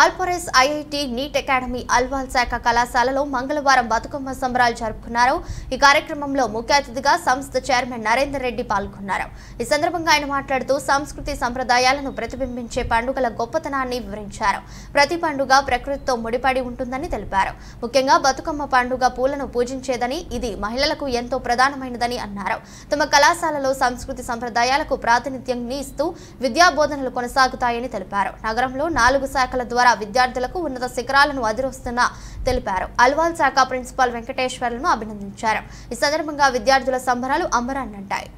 Alphores IIT NEET academy Alwal శాఖ కళాశాలలో మంగళవారం బతుకమ్మ సంబరాలు జరుపుకున్నారు. ఈ కార్యక్రమంలో ముఖ్య అతిథిగా సంస్థ చైర్మన్ నరేందర్ రెడ్డి పాల్గొన్నారు. ఈ సందర్భంగా ఆయన మాట్లాడుతూ సంస్కృతి సంప్రదాయాలను ప్రతిబింబించే పండుగల గొప్పతనాన్ని వివరించారు. ప్రతి పండుగ ప్రకృతితో ముడిపడి ఉంటుందని తెలిపారు. ముఖ్యంగా బతుకమ్మ పండుగ పూలను పూజించేదని ఇది మహిళలకు ఎంతో ప్రధానమైనదని అన్నారు. తమ కళాశాలలో సంస్కృతి సంప్రదాయాలకు ప్రాతినిధ్యం ఇస్తూ విద్యా బోధనలు కొనసాగుతాయని తెలిపారు. నగరంలో నాలుగు శాఖల ద్వారా విద్యార్థులకు ఉన్నత శిఖరాలను అధిరోస్తున్న తెలిపారు. అల్వాల్ శాఖ ప్రిన్సిపాల్ వెంకటేశ్వర్లను అభినందించారు. ఈ సందర్భంగా విద్యార్థుల సంబరాలు అంబరాన్నంటాయి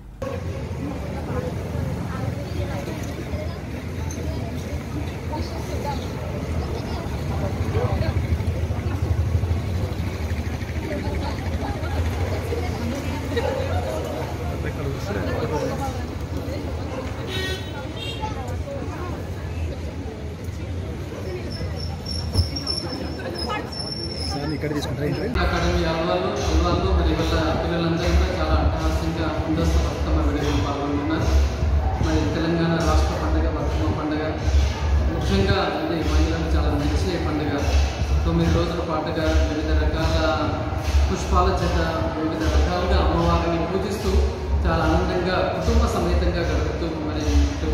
సార్ ఇక్కడ తీసుకుంటారా ఇంటర్వ్యూ అకాడమీ అల్వాలు అల్వాలు మరి వాళ్ళ పిల్లలందరూ కూడా చాలా అట్టహాస్యంగా ముందస్తు బతుకమ్మ వేడుకలు పాల్గొంటున్నారు. మరి తెలంగాణ రాష్ట్ర పండుగ బతుకమ్మ పండుగ. ముఖ్యంగా ఇది మహిళలకు చాలా నచ్చే పండుగ. తొమ్మిది రోజుల పాటుగా వివిధ రకాల పుష్పాల చేత వివిధ రకాలుగా అమ్మవారిని పూజిస్తూ చాలా ఆనందంగా కుటుంబ సమేతంగా గడుపుతూ మరి ఇటు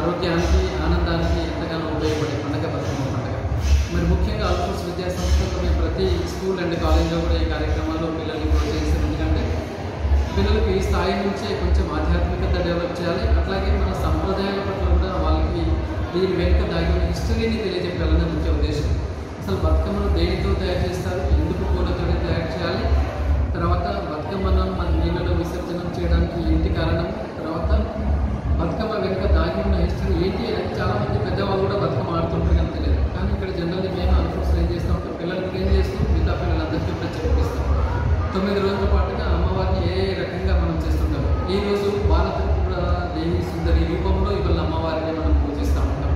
ఆరోగ్యానికి ఆనందానికి ఎంతగానో ఉపయోగపడే మరి ముఖ్యంగా ఆల్ఫోర్స్ విద్యా సంస్థతో మేము ప్రతి స్కూల్ అండ్ కాలేజ్లో కూడా ఈ కార్యక్రమాల్లో పిల్లల్ని ప్రోత్సహిస్తాం ఎందుకంటే పిల్లలకు ఈ స్థాయి నుంచే కొంచెం ఆధ్యాత్మికత డెవలప్ చేయాలి. అట్లాగే మన సంప్రదాయాల పట్ల కూడా వాళ్ళకి దీని వెనుక దాగిన హిస్టరీని తెలియజెప్పాలనే ముఖ్య ఉద్దేశం. అసలు బతుకమ్మను దేనితో తయారు చేస్తారు? ఎందుకు పూలతో తయారు చేయాలి? తర్వాత బతుకమ్మను మన నీళ్ళలో విసర్జనం చేయడానికి ఏంటి కారణం? తర్వాత బతుకమ్మ వెనుక దాగి ఉన్న హిస్టరీ ఏంటి? అనేది చాలామంది పెద్దవాళ్ళు కూడా బతుకమ్మ కానీ ఇక్కడ జనరల్గా మేము అనుకోసం ఏం చేస్తాం. అంటే పిల్లలకి ఏం చేస్తూ? మిగతా పిల్లలందరికీ ప్రత్యేకిస్తాం తొమ్మిది రోజుల పాటుగా అమ్మవారిని ఏ రకంగా మనం చేస్తుంటాం? ఈ రోజు బాలత్రిపుర దేవి సుందరి రూపంలో ఇవాళ అమ్మవారిని మనం పూజిస్తూ ఉంటాం.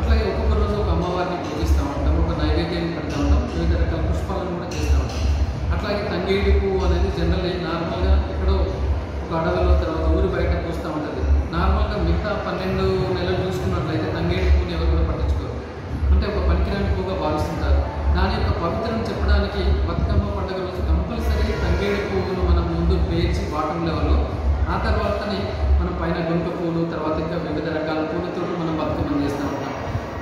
అట్లాగే ఒక్కొక్క రోజు ఒక అమ్మవారిని పూజిస్తూ ఉంటాం. ఒక నైవేద్యాన్ని పెడతా ఉంటాం. వివిధ రకాల పుష్పాలను కూడా చేస్తూ ఉంటాం. అట్లాగే తంగేడి పువ్వు అనేది జనరల్లీ నార్మల్గా ఎక్కడో ఒక అడవిలో తర్వాత ఊరు బయట పూస్తూ ఉంటుంది. నార్మల్గా మిగతా పన్నెండు చెప్పడానికి బతుకమ్మ పండుగ రోజు కంపల్సరీ తంగేడి పువ్వును మనం ముందు పేర్చి బాటం లెవెల్లో ఆ తర్వాతనే మనం పైన గుంట పూలు తర్వాత ఇంకా వివిధ రకాల పూలతో మనం బతుకమ్మ చేస్తూ ఉంటాం.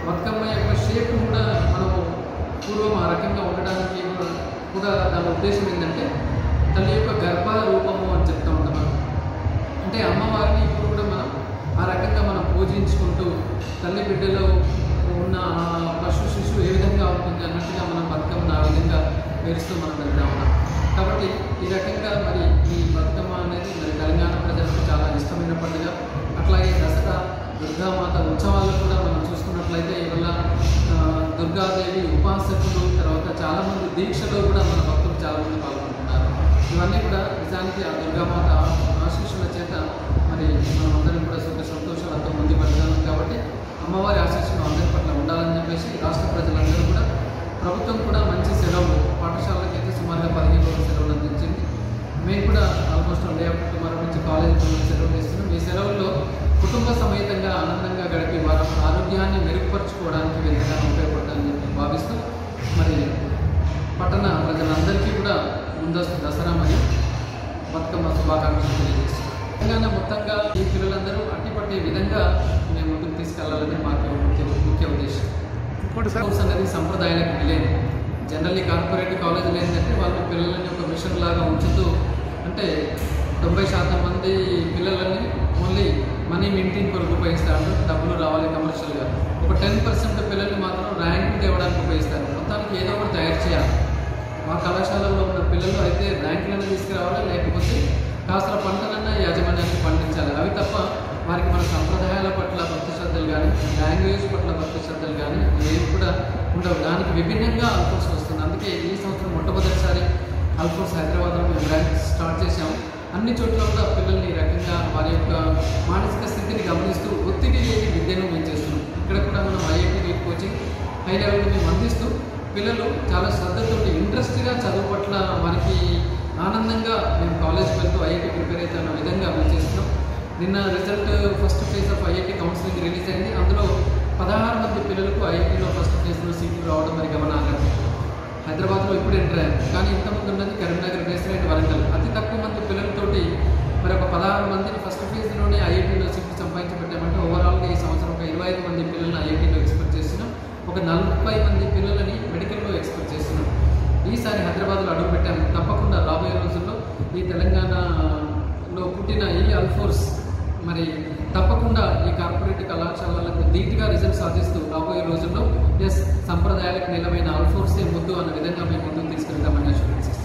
బతుకమ్మ యొక్క షేప్ కూడా మనము పూర్వం ఆ రకంగా ఉండడానికి కూడా- దాని ఉద్దేశం ఏంటంటే తల్లి యొక్క గర్భ రూపము అని చెప్తూ ఉంటాం అంటే అమ్మవారిని ఇప్పుడు కూడా మనం ఆ రకంగా మనం పూజించుకుంటూ తల్లి బిడ్డలో పశు శిశువు ఏ విధంగా ఉంటుంది అన్నట్టుగా మనం బతుకమ్మను ఆ విధంగా పేరుస్తూ మనం వెళ్తా ఉన్నాం. కాబట్టి ఈ రకంగా మరి ఈ బతుకమ్మ అనేది మరి తెలంగాణ ప్రజలకు చాలా ఇష్టమైన పండుగ. అట్లాగే దసరా దుర్గామాత ఉత్సవాలు కూడా మనం చూసుకున్నట్లయితే ఇవాళ దుర్గాదేవి ఉపాసకులు తర్వాత చాలామంది దీక్షలో కూడా మన భక్తులు చాలామంది పాల్గొంటున్నారు. ఇవన్నీ కూడా నిజానికి ఆ దుర్గామాత ఆశీస్సుల చేత మరి మనమందరం కూడా సుఖ సంతోషాలతో ముందు పడగలం కాబట్టి అమ్మవారి ఆశీస్సులు ప్రభుత్వం కూడా మంచి సెలవులు పాఠశాలలకు అయితే సుమారుగా పదిహేను రోజుల సెలవులు అందించింది. మేము కూడా ఆల్మోస్ట్ డే ఆఫ్టర్ టుమారో నుంచి కాలేజ్ సెలవులు ఇస్తున్నాం ఈ సెలవుల్లో కుటుంబ సమేతంగా ఆనందంగా గడిపి వారి ఆరోగ్యాన్ని మెరుగుపరచుకోవడానికి ఎంతగానో ఉపయోగపడతాలని చెప్పి భావిస్తూ మరి పట్టణ ప్రజలందరికీ కూడా ముందస్తు దసరా మరియు బతుకమ్మ శుభాకాంక్షలు తెలియజేస్తున్నాం. తెలంగాణ మొత్తంగా ఈ పిల్లలందరూ అట్టిపట్టే విధంగా మేము ముందుకు తీసుకెళ్ళాలని మాకు ముఖ్య ముఖ్య ఉద్దేశం. అనేది సంప్రదాయాలకు జనరల్లీ కార్పొరేట్ కాలేజీలు ఏంటంటే వాళ్ళు పిల్లలని ఒక మిషన్ లాగా ఉంచుతూ అంటే తొంభై శాతం మంది పిల్లలని ఓన్లీ మనీ మెయింటైన్ కొరకు ఉపయోగిస్తారు డబ్బులు రావాలి కమర్షియల్గా. ఒక టెన్ పర్సెంట్ పిల్లల్ని మాత్రం ర్యాంక్ తేవడానికి ఉపయోగిస్తారు. మొత్తానికి ఏదో ఒకటి తయారు చేయాలి. మా కళాశాలలో ఉన్న పిల్లలు అయితే ర్యాంకులను తీసుకురావాలి లేకపోతే కాస్త పంటలన్నా యాజమాన్యాన్ని పండించాలి. అవి తప్ప వారికి మన సంప్రదాయాల పట్ల భక్తి శ్రద్ధలు కానీ లాంగ్వేజ్ పట్ల భక్తి శ్రద్ధలు కానీ ఏవి కూడా ఉండవు దానికి విభిన్నంగా అల్ఫోర్స్ వస్తుంది అందుకే ఈ సంవత్సరం మొట్టమొదటిసారి అల్ఫోర్స్ హైదరాబాద్లో మేము బ్రాంచ్ స్టార్ట్ చేశాము. అన్ని చోట్ల కూడా పిల్లల్ని రకంగా వారి యొక్క మానసిక స్థితిని గమనిస్తూ ఒత్తిడి లేని విద్యను మేము చేస్తున్నాం. ఇక్కడ కూడా మనం ఐఐటి కోచింగ్ హై లెవెల్ మేము అందిస్తూ పిల్లలు చాలా శ్రద్ధతో ఇంట్రెస్ట్గా చదువు పట్ల వారికి ఆనందంగా మేము కాలేజ్కి వెళ్తూ ఐఐటి ప్రిపేర్ అవుతున్న విధంగా మేము చేస్తున్నాం. నిన్న result first phase of IIT counselling release అయింది. అందులో పదహారు మంది పిల్లలకు ఐఐటీలో ఫస్ట్ ప్లేస్లో సీట్లు రావడం మరి గమనార్హం. హైదరాబాద్లో ఇప్పుడు ఎంటర్ అయ్యారు. కానీ ఇంతకుముందు ఉన్నది కరీంనగర్ బేస్మెంట్ వరంగల్. అతి తక్కువ మంది పిల్లలతోటి మరి ఒక పదహారు మందిని ఫస్ట్ ఫేజ్లోనే ఐఐటీలో సీట్లు సంపాదించబట్టామంటే ఓవరాల్గా ఈ సంవత్సరం ఒక ఇరవై ఐదు మంది పిల్లలను ఐఐటీలో ఎక్స్పెక్ట్ చేస్తున్నాం. ఒక నలభై మంది పిల్లలని మెడికల్లో ఎక్స్పెక్ట్ చేస్తున్నాం. ఈసారి హైదరాబాద్లో అడుగు పెట్టాము. తప్పకుండా రాబోయే రోజుల్లో ఈ తెలంగాణలో పుట్టిన ఈ అల్ఫోర్స్ మరి తప్పకుండా ఈ కార్పొరేట్ కళాశాలలకు ధీటుగా రిజల్ట్ సాధిస్తూ రాబోయే రోజుల్లో ఎస్ సంప్రదాయాలకు నిలమైన ఆల్ఫోర్సే ముద్దు అన్న విధంగా మేము ముందుకు తీసుకెళ్తామని ఆశీర్వదిస్తున్నాం